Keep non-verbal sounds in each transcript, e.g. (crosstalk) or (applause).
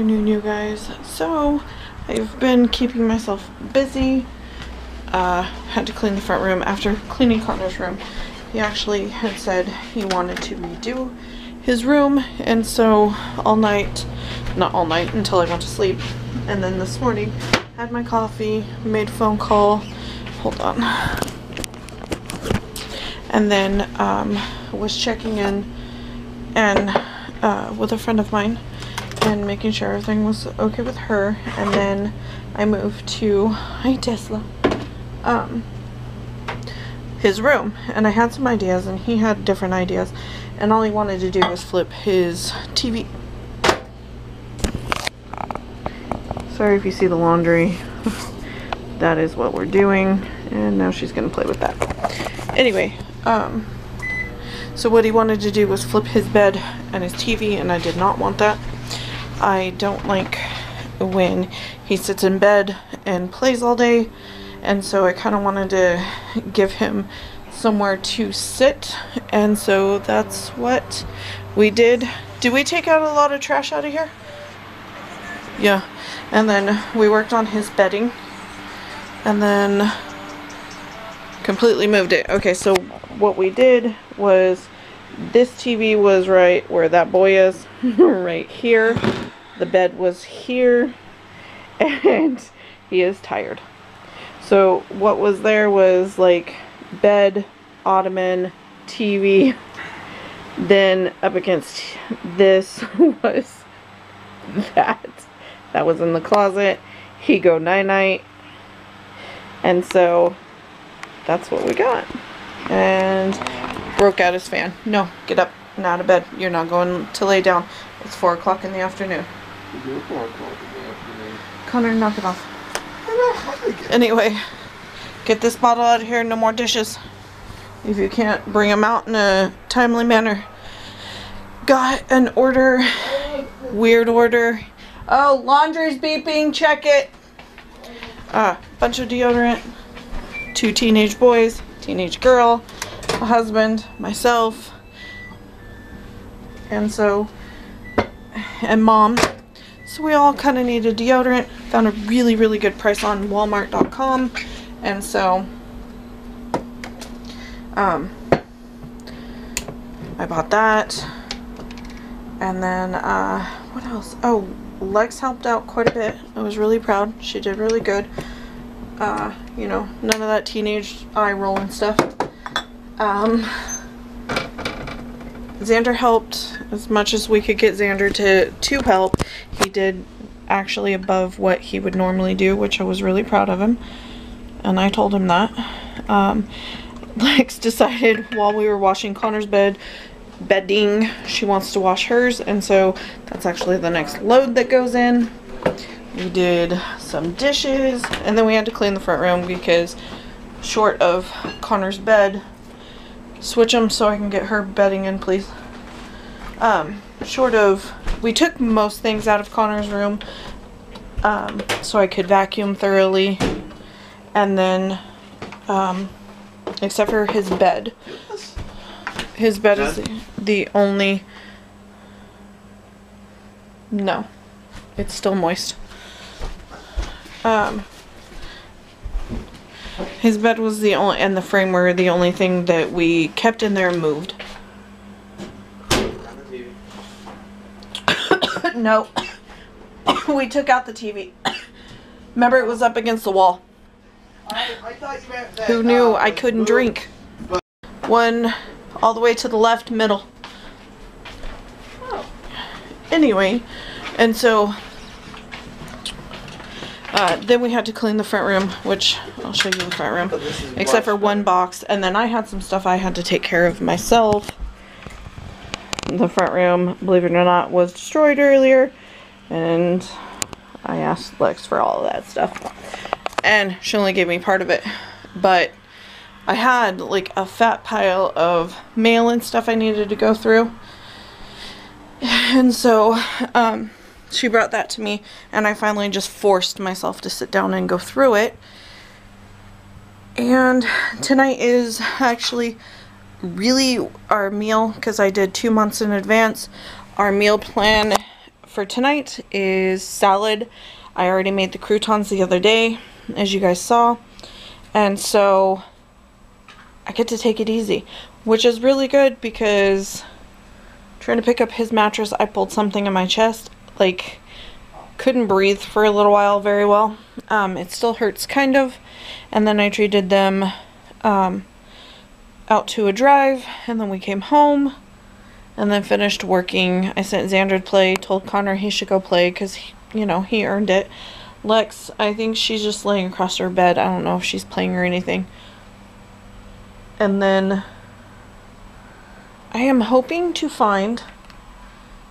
afternoon, you guys. So, I've been keeping myself busy. Uh, had to clean the front room after cleaning Connor's room. He actually had said he wanted to redo his room, and so all night, not all night until I went to sleep, and then this morning had my coffee, made phone call. Hold on. And then um, was checking in and uh, with a friend of mine and making sure everything was okay with her. And then I moved to (laughs) hi Tesla, um, his room, and I had some ideas, and he had different ideas, and all he wanted to do was flip his TV. Sorry if you see the laundry. (laughs) that is what we're doing, and now she's gonna play with that. Anyway, um, so what he wanted to do was flip his bed and his TV, and I did not want that. I don't like when he sits in bed and plays all day, and so I kind of wanted to give him somewhere to sit, and so that's what we did. Did we take out a lot of trash out of here? Yeah, and then we worked on his bedding, and then completely moved it. Okay, so what we did was this TV was right where that boy is, (laughs) right here. The bed was here, (laughs) and he is tired. So what was there was like bed, ottoman, TV. Then up against this (laughs) was that. That was in the closet. He go night night. And so that's what we got. And broke out his fan. No, get up and out of bed. You're not going to lay down. It's 4 o'clock in the afternoon. Connor, knock it off. Anyway, get this bottle out of here. No more dishes. If you can't bring them out in a timely manner. Got an order. Weird order. Oh, laundry's beeping. Check it. Uh, bunch of deodorant. Two teenage boys. Teenage girl. A husband. Myself. And so, and mom. So we all kind of needed deodorant. Found a really, really good price on walmart.com. And so, um, I bought that. And then, uh, what else? Oh, Lex helped out quite a bit. I was really proud. She did really good. Uh, you know, none of that teenage eye rolling stuff. Um, Xander helped as much as we could get Xander to, to help. He did actually above what he would normally do, which I was really proud of him. And I told him that. Um, (laughs) Lex decided while we were washing Connor's bed, bedding, she wants to wash hers. And so that's actually the next load that goes in. We did some dishes and then we had to clean the front room because short of Connor's bed, switch them so I can get her bedding in, please. Um, short of, we took most things out of Connor's room um, so I could vacuum thoroughly. And then, um, except for his bed. His bed is the, the only. No, it's still moist. Um, his bed was the only, and the frame were the only thing that we kept in there and moved. No. (coughs) we took out the TV. Remember, it was up against the wall. I, I thought you meant that, Who knew uh, I couldn't drink? One all the way to the left, middle. Anyway, and so uh, then we had to clean the front room, which I'll show you the front room, But this is except for one box. And then I had some stuff I had to take care of myself. The front room, believe it or not, was destroyed earlier, and I asked Lex for all of that stuff. And she only gave me part of it. But I had like a fat pile of mail and stuff I needed to go through. And so um, she brought that to me, and I finally just forced myself to sit down and go through it. And tonight is actually really our meal because I did two months in advance. Our meal plan for tonight is salad. I already made the croutons the other day, as you guys saw. And so I get to take it easy, which is really good because trying to pick up his mattress, I pulled something in my chest. Like, couldn't breathe for a little while very well. Um, it still hurts kind of. And then I treated them um, out to a drive, and then we came home and then finished working. I sent Xander to play, told Connor he should go play because, you know, he earned it. Lex, I think she's just laying across her bed. I don't know if she's playing or anything. And then I am hoping to find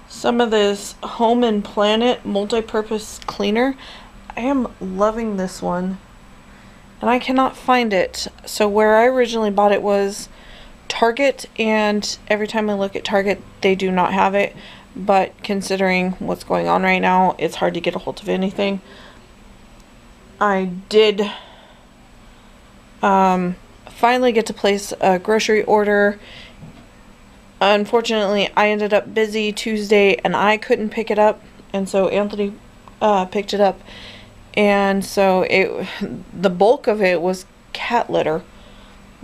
some of this Home and Planet multi-purpose cleaner. I am loving this one. And I cannot find it. So where I originally bought it was Target and every time I look at Target they do not have it. But considering what's going on right now, it's hard to get a hold of anything. I did um, finally get to place a grocery order unfortunately, I ended up busy Tuesday and I couldn't pick it up, and so Anthony uh, picked it up, and so it the bulk of it was cat litter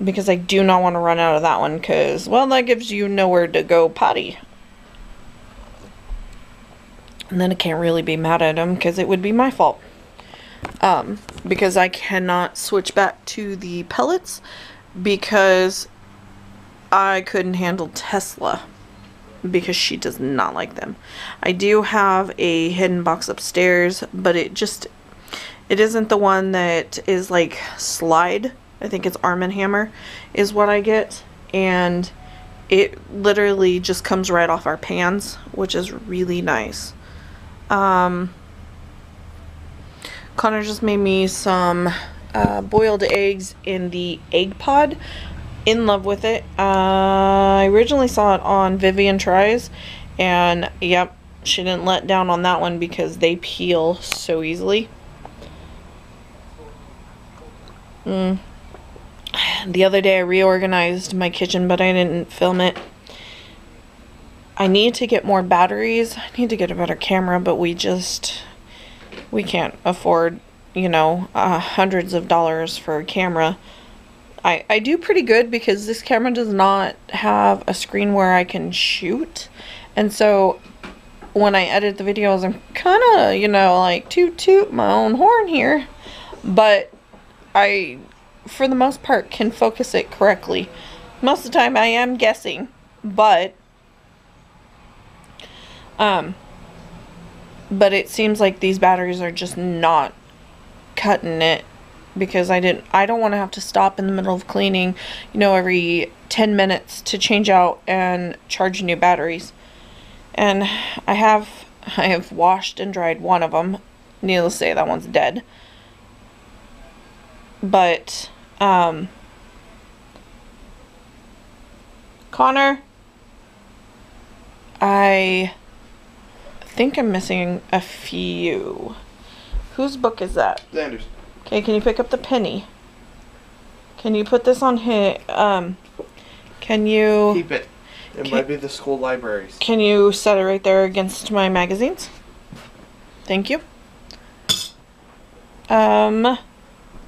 because I do not want to run out of that one because well that gives you nowhere to go potty. And then I can't really be mad at him because it would be my fault. Um, because I cannot switch back to the pellets because I couldn't handle Tesla because she does not like them. I do have a hidden box upstairs, but it just it isn't the one that is like slide. I think it's Arm & Hammer is what I get and it literally just comes right off our pans, which is really nice. Um, Connor just made me some uh, boiled eggs in the egg pod in love with it. Uh, I originally saw it on Vivian Tries, and yep, she didn't let down on that one because they peel so easily. Mm. The other day I reorganized my kitchen, but I didn't film it. I need to get more batteries. I need to get a better camera, but we just, we can't afford, you know, uh, hundreds of dollars for a camera. I, I do pretty good because this camera does not have a screen where I can shoot. And so when I edit the videos, I'm kind of, you know, like toot toot my own horn here. But I, for the most part, can focus it correctly. Most of the time I am guessing, but, um, but it seems like these batteries are just not cutting it because I didn't I don't want to have to stop in the middle of cleaning, you know, every 10 minutes to change out and charge new batteries. And I have I have washed and dried one of them. Needless to say that one's dead. But um Connor I think I'm missing a few. Whose book is that? Xander's. Okay, can you pick up the penny? Can you put this on his, um, can you, Keep it. It Okay. might be the school libraries. can you set it right there against my magazines? Thank you. Um,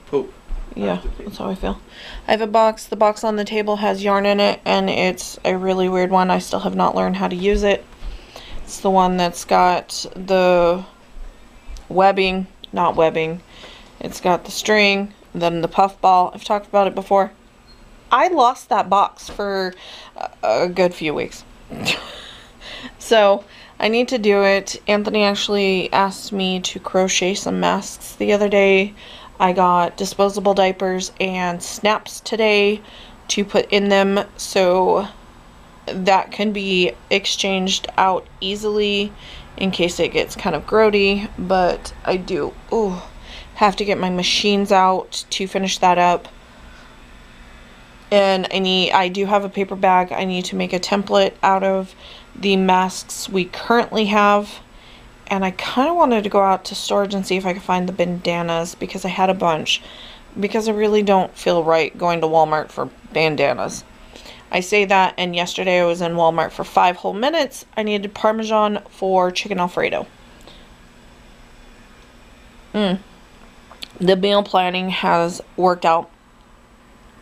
Poop. Yeah, that's how I feel. I have a box. The box on the table has yarn in it, and it's a really weird one. I still have not learned how to use it. It's the one that's got the webbing, not webbing. It's got the string, then the puff ball. I've talked about it before. I lost that box for a, a good few weeks. (laughs) so I need to do it. Anthony actually asked me to crochet some masks the other day. I got disposable diapers and snaps today to put in them so that can be exchanged out easily in case it gets kind of grody. But I do, ooh, have to get my machines out to finish that up. And I need I do have a paper bag. I need to make a template out of the masks we currently have. And I kind of wanted to go out to storage and see if I could find the bandanas because I had a bunch. Because I really don't feel right going to Walmart for bandanas. I say that, and yesterday I was in Walmart for five whole minutes. I needed Parmesan for chicken Alfredo. Mm. The meal planning has worked out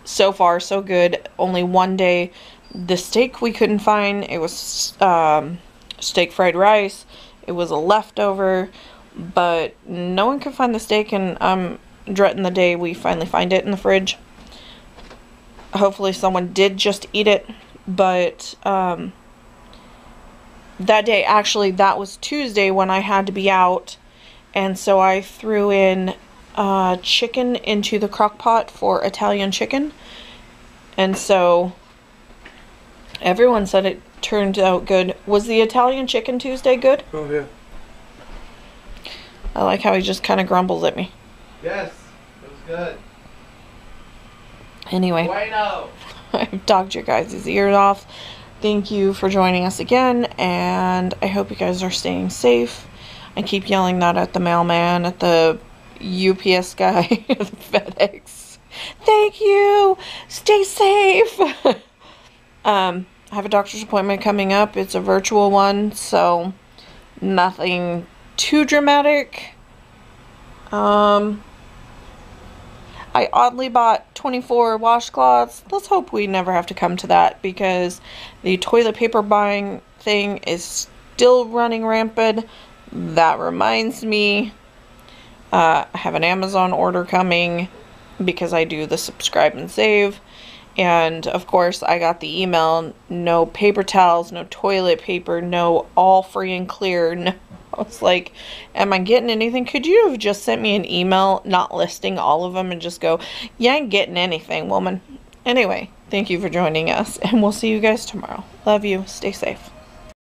so far so good. Only one day, the steak we couldn't find. It was um, steak fried rice. It was a leftover, but no one could find the steak, and I'm dreading the day we finally find it in the fridge. Hopefully someone did just eat it but um, that day actually that was tuesday when i had to be out and so i threw in uh, chicken into the crock pot for italian chicken. And so everyone said it turned out good was the italian chicken tuesday good Oh yeah. i like how he just kind of grumbles at me Yes, it was good. anyway Bueno. (laughs) I've talked your guys' ears off. Thank you for joining us again, and I hope you guys are staying safe. I keep yelling that at the mailman, at the UPS guy, (laughs) at the FedEx. Thank you. Stay safe. (laughs) um, I have a doctor's appointment coming up. It's a virtual one, so nothing too dramatic. Um, I oddly bought 24 washcloths. Let's hope we never have to come to that because the toilet paper buying thing is still running rampant. That reminds me, uh, I have an Amazon order coming because I do the subscribe and save. And of course, I got the email no paper towels, no toilet paper, no all free and clear. (laughs) No. I was like, Am I getting anything? Could you have just sent me an email not listing all of them and just go, You ain't getting anything, woman? Anyway, thank you for joining us, and we'll see you guys tomorrow. Love you. Stay safe.